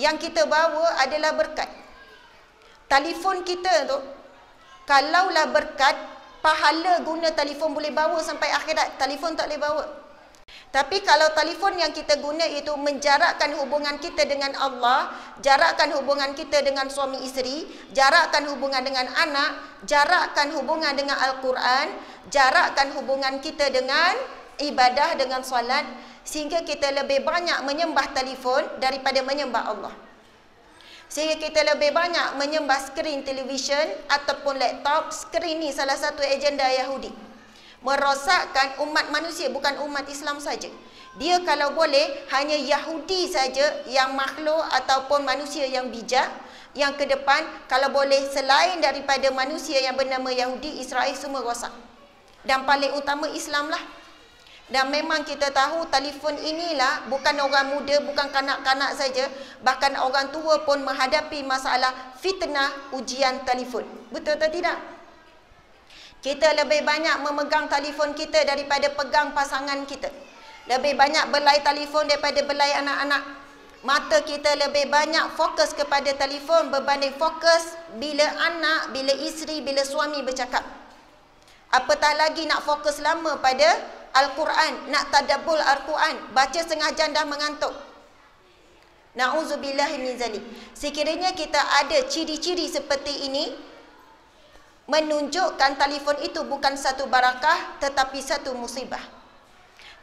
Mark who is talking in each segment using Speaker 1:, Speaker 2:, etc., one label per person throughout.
Speaker 1: yang kita bawa adalah berkat. Telefon kita tu kalaulah berkat pahala guna telefon boleh bawa sampai akhirat, telefon tak boleh bawa. Tapi kalau telefon yang kita guna itu menjarakkan hubungan kita dengan Allah, jarakkan hubungan kita dengan suami isteri, jarakkan hubungan dengan anak, jarakkan hubungan dengan Al-Quran, jarakkan hubungan kita dengan ibadah dengan solat sehingga kita lebih banyak menyembah telefon daripada menyembah Allah. Sehingga kita lebih banyak menyembah skrin televisyen ataupun laptop. Skrin ni salah satu agenda Yahudi. Merosakkan umat manusia bukan umat Islam saja. Dia kalau boleh hanya Yahudi saja yang makhluk ataupun manusia yang bijak yang ke depan kalau boleh selain daripada manusia yang bernama Yahudi Israel semua rosak. Dan paling utama Islam lah. Dan memang kita tahu telefon inilah bukan orang muda, bukan kanak-kanak saja, bahkan orang tua pun menghadapi masalah fitnah ujian telefon. Betul atau tidak? Kita lebih banyak memegang telefon kita daripada pegang pasangan kita. Lebih banyak belai telefon daripada belai anak-anak. Mata kita lebih banyak fokus kepada telefon berbanding fokus bila anak, bila isteri, bila suami bercakap. Apatah lagi nak fokus lama pada Al-Quran, nak tadabbur Al-Quran, baca setengah jam dah mengantuk. Nauzubillah min zalik. Sekiranya kita ada ciri-ciri seperti ini menunjukkan telefon itu bukan satu barakah tetapi satu musibah.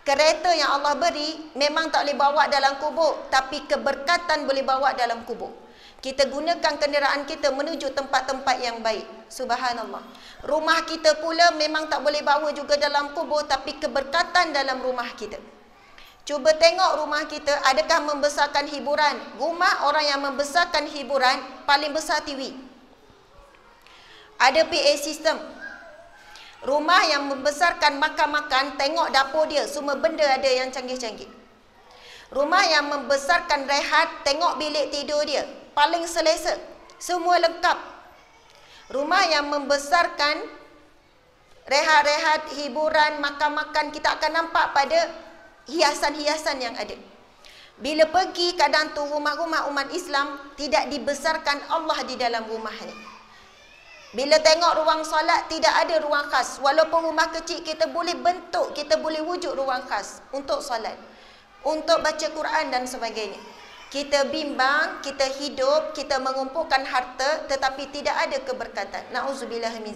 Speaker 1: Kereta yang Allah beri memang tak boleh bawa dalam kubur tapi keberkatan boleh bawa dalam kubur. Kita gunakan kenderaan kita menuju tempat-tempat yang baik. Subhanallah. Rumah kita pula memang tak boleh bawa juga dalam kubur tapi keberkatan dalam rumah kita. Cuba tengok rumah kita adakah membesarkan hiburan. Rumah orang yang membesarkan hiburan paling besar TV. Ada PA system. Rumah yang membesarkan makan-makan tengok dapur dia semua benda ada yang canggih-canggih. Rumah yang membesarkan rehat tengok bilik tidur dia paling selesa. Semua lengkap. Rumah yang membesarkan rehat-rehat, hiburan, makan-makan kita akan nampak pada hiasan-hiasan yang ada. Bila pergi kadang tu rumah-rumah umat Islam tidak dibesarkan Allah di dalam rumah ni. Bila tengok ruang solat tidak ada ruang khas. Walaupun rumah kecil kita boleh bentuk, kita boleh wujud ruang khas untuk solat. Untuk baca Quran dan sebagainya. Kita bimbang, kita hidup, kita mengumpulkan harta tetapi tidak ada keberkatan. Nauzubillah min